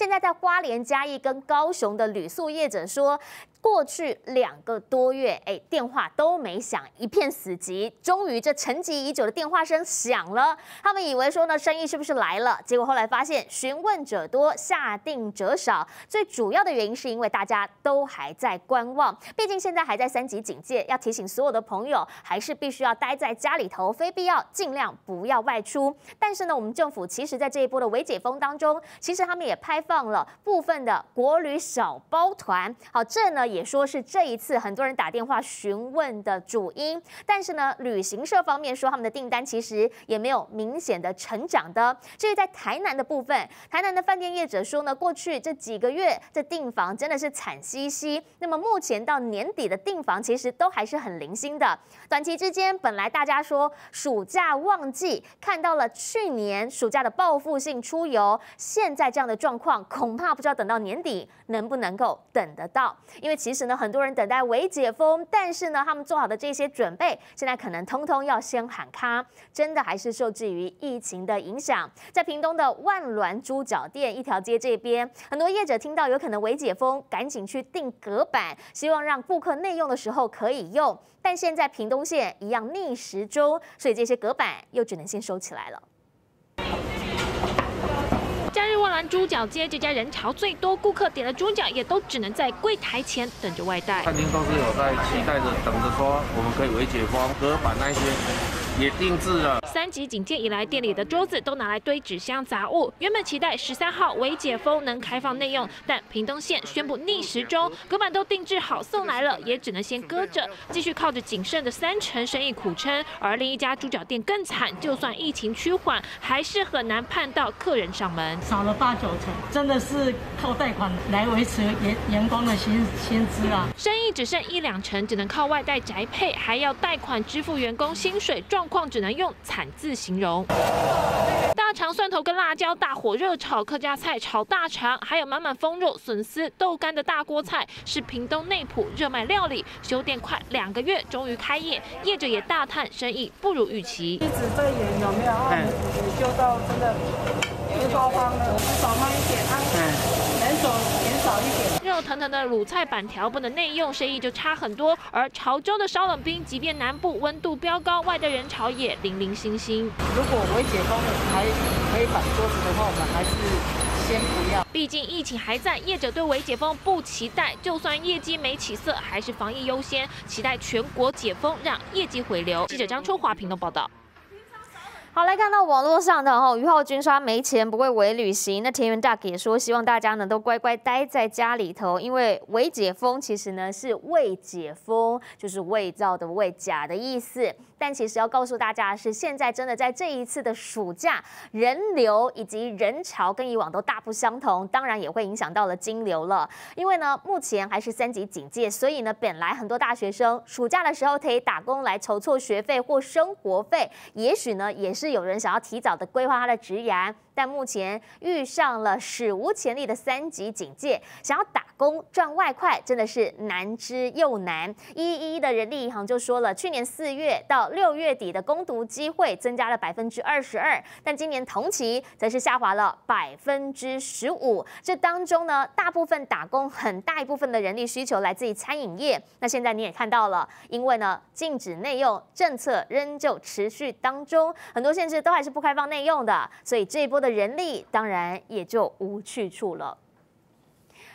现在在花莲嘉义跟高雄的旅宿业者说。过去两个多月，哎，电话都没响，一片死寂。终于，这沉寂已久的电话声响了。他们以为说呢，生意是不是来了？结果后来发现，询问者多，下定者少。最主要的原因是因为大家都还在观望。毕竟现在还在三级警戒，要提醒所有的朋友，还是必须要待在家里头，非必要尽量不要外出。但是呢，我们政府其实在这一波的微解封当中，其实他们也开放了部分的国旅小包团。好，这呢。也说是这一次很多人打电话询问的主因，但是呢，旅行社方面说他们的订单其实也没有明显的成长的。至于在台南的部分，台南的饭店业者说呢，过去这几个月这订房真的是惨兮兮。那么目前到年底的订房其实都还是很零星的。短期之间，本来大家说暑假旺季，看到了去年暑假的报复性出游，现在这样的状况，恐怕不知道等到年底能不能够等得到，因为。其实呢，很多人等待微解封，但是呢，他们做好的这些准备，现在可能通通要先喊卡，真的还是受制于疫情的影响。在屏东的万峦猪脚店一条街这边，很多业者听到有可能微解封，赶紧去订隔板，希望让顾客内用的时候可以用。但现在屏东县一样逆时钟，所以这些隔板又只能先收起来了。假日万峦猪脚街这家人潮最多，顾客点了猪脚也都只能在柜台前等着外带。餐厅都是有在期待着，等着说我们可以为解封，隔板那些也定制了。三级警戒以来，店里的桌子都拿来堆纸箱杂物。原本期待十三号微解封能开放内用，但屏东县宣布逆时钟，隔板都定制好送来了，也只能先搁着，继续靠着仅剩的三成生意苦撑。而另一家猪脚店更惨，就算疫情趋缓，还是很难盼到客人上门，少了八九成，真的是靠贷款来维持员员工的薪薪资啊。只剩一两成，只能靠外带宅配，还要贷款支付员工薪水，状况只能用惨。字形容，大肠蒜头跟辣椒大火热炒客家菜，炒大肠，还有满满风肉、笋丝、豆干的大锅菜，是屏东内埔热卖料理。修店快两个月，终于开业，业者也大叹生意不如预期。一直在演有没有？哎，修到真的太高方了，少卖一点啊，人手减少一点。热腾腾的卤菜板条不能内用，生意就差很多。而潮州的烧冷冰，即便南部温度飙高，外带人潮也零零星星。如果微解封还可以摆桌子的话，我们还是先不要。毕竟疫情还在，业者对微解封不期待。就算业绩没起色，还是防疫优先，期待全国解封，让业绩回流。记者张春华、屏东报道。好，来看到网络上的哈，于浩君说没钱不会伪旅行。那田园大也说，希望大家呢都乖乖待在家里头，因为伪解封其实呢是未解封，就是伪造的伪假的意思。但其实要告诉大家的是，现在真的在这一次的暑假，人流以及人潮跟以往都大不相同，当然也会影响到了金流了。因为呢，目前还是三级警戒，所以呢，本来很多大学生暑假的时候可以打工来筹措学费或生活费，也许呢，也是有人想要提早的规划他的职涯。但目前遇上了史无前例的三级警戒，想要打工赚外快真的是难之又难。一一的人力银行就说了，去年四月到六月底的攻读机会增加了百分之二十二，但今年同期则是下滑了百分之十五。这当中呢，大部分打工很大一部分的人力需求来自于餐饮业。那现在你也看到了，因为呢禁止内用政策仍旧持续当中，很多限制都还是不开放内用的，所以这一波的人力当然也就无去处了。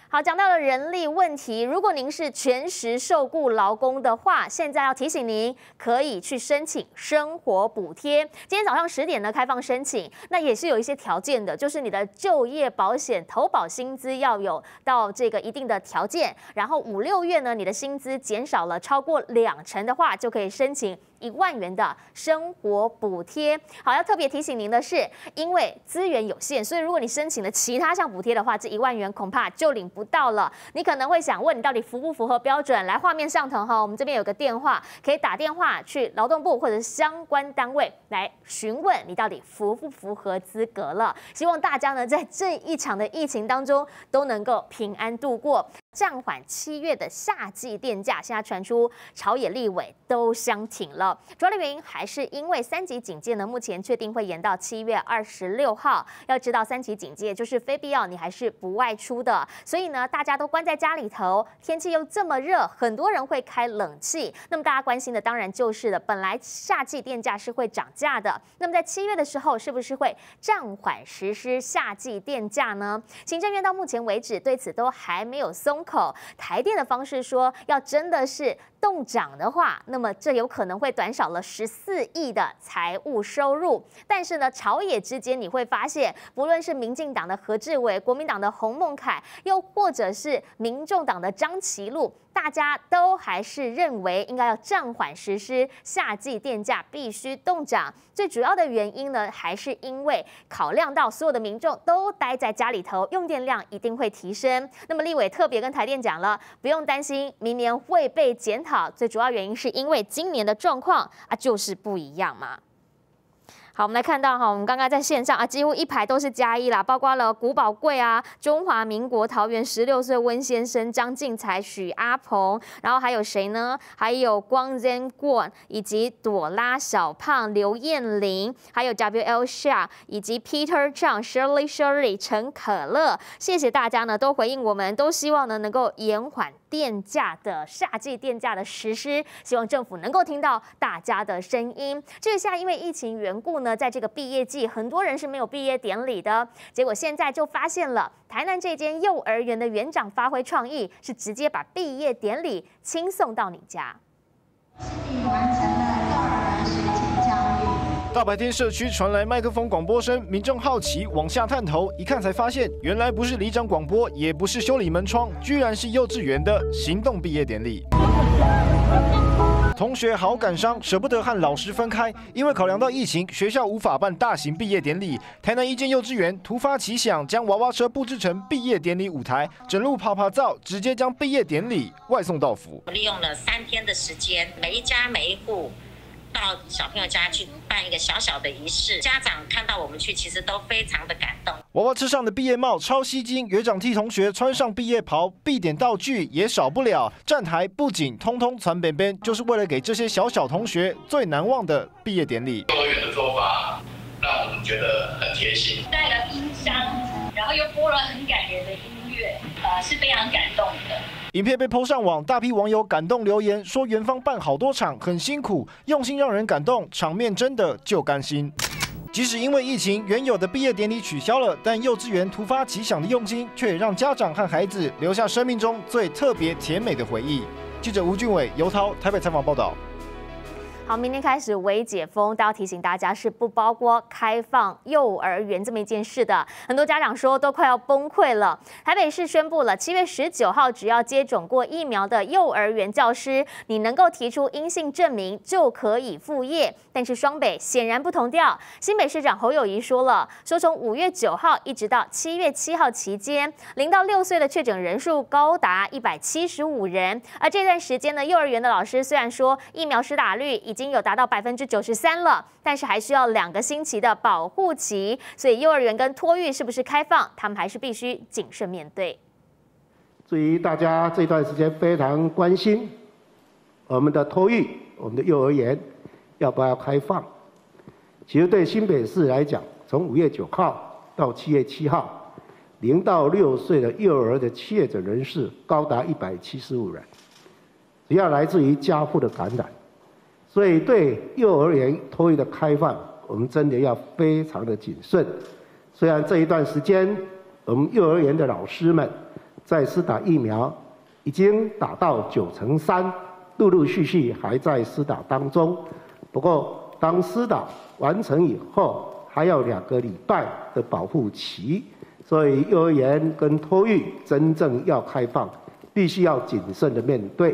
好，讲到了人力问题，如果您是全时受雇劳工的话，现在要提醒您，可以去申请生活补贴。今天早上十点呢开放申请，那也是有一些条件的，就是你的就业保险投保薪资要有到这个一定的条件，然后五六月呢你的薪资减少了超过两成的话，就可以申请。一万元的生活补贴，好，要特别提醒您的是，因为资源有限，所以如果你申请了其他项补贴的话，这一万元恐怕就领不到了。你可能会想问，你到底符不符合标准？来，画面上头哈，我们这边有个电话，可以打电话去劳动部或者相关单位来询问你到底符不符合资格了。希望大家呢，在这一场的疫情当中都能够平安度过。暂缓七月的夏季电价，现在传出朝野立委都相挺了。主要的原因还是因为三级警戒呢，目前确定会延到七月二十六号。要知道三级警戒就是非必要你还是不外出的，所以呢，大家都关在家里头，天气又这么热，很多人会开冷气。那么大家关心的当然就是了，本来夏季电价是会涨价的，那么在七月的时候是不是会暂缓实施夏季电价呢？行政院到目前为止对此都还没有松口，台电的方式说要真的是。动涨的话，那么这有可能会短少了十四亿的财务收入。但是呢，朝野之间你会发现，不论是民进党的何志伟、国民党的洪孟凯，又或者是民众党的张其禄。大家都还是认为应该要暂缓实施夏季电价必须动涨，最主要的原因呢，还是因为考量到所有的民众都待在家里头，用电量一定会提升。那么立委特别跟台电讲了，不用担心明年会被检讨，最主要原因是因为今年的状况啊就是不一样嘛。好，我们来看到哈，我们刚刚在线上啊，几乎一排都是加一啦，包括了古宝贵啊、中华民国桃园十六岁温先生、张敬才、许阿鹏，然后还有谁呢？还有光 Zen Guan 以及朵拉小胖、刘燕玲，还有 W L Sha 以及 Peter Chang、Shirley Shirley、陈可乐，谢谢大家呢，都回应我们，都希望呢能够延缓。电价的夏季电价的实施，希望政府能够听到大家的声音。这下因为疫情缘故呢，那在这个毕业季，很多人是没有毕业典礼的。结果现在就发现了，台南这间幼儿园的园长发挥创意，是直接把毕业典礼轻送到你家。大白天社区传来麦克风广播声，民众好奇往下探头，一看才发现，原来不是里长广播，也不是修理门窗，居然是幼稚园的行动毕业典礼。同学好感伤，舍不得和老师分开，因为考量到疫情，学校无法办大型毕业典礼。台南一间幼稚园突发奇想，将娃娃车布置成毕业典礼舞台，整路啪啪照，直接将毕业典礼外送到府。利用了三天的时间，每一家每一户。到小朋友家去办一个小小的仪式，家长看到我们去，其实都非常的感动。娃娃车上的毕业帽超吸睛，园长替同学穿上毕业袍，必点道具也少不了，站台布景通通传边边，就是为了给这些小小同学最难忘的毕业典礼。幼儿园的做法让我们觉得很贴心，带了音箱，然后又播了很感人的音乐，呃，是非常感动的。影片被抛上网，大批网友感动留言说：“元芳办好多场，很辛苦，用心让人感动，场面真的就甘心。”即使因为疫情，原有的毕业典礼取消了，但幼稚园突发奇想的用心，却也让家长和孩子留下生命中最特别甜美的回忆。记者吴俊伟、尤涛台北采访报道。好，明天开始微解封，都要提醒大家是不包括开放幼儿园这么一件事的。很多家长说都快要崩溃了。台北市宣布了，七月十九号，只要接种过疫苗的幼儿园教师，你能够提出阴性证明就可以复业。但是双北显然不同调，新北市长侯友谊说了，说从五月九号一直到七月七号期间，零到六岁的确诊人数高达一百七十五人。而这段时间呢，幼儿园的老师虽然说疫苗施打率已已经有达到百分之九十三了，但是还需要两个星期的保护期，所以幼儿园跟托育是不是开放，他们还是必须谨慎面对。至于大家这段时间非常关心我们的托育、我们的幼儿园要不要开放，其实对新北市来讲，从五月九号到七月七号，零到六岁的幼儿的确诊人士高达一百七十五人，主要来自于家父的感染。所以，对幼儿园托育的开放，我们真的要非常的谨慎。虽然这一段时间，我们幼儿园的老师们在施打疫苗，已经打到九成三，陆陆续续还在施打当中。不过，当施打完成以后，还要两个礼拜的保护期。所以，幼儿园跟托育真正要开放，必须要谨慎的面对。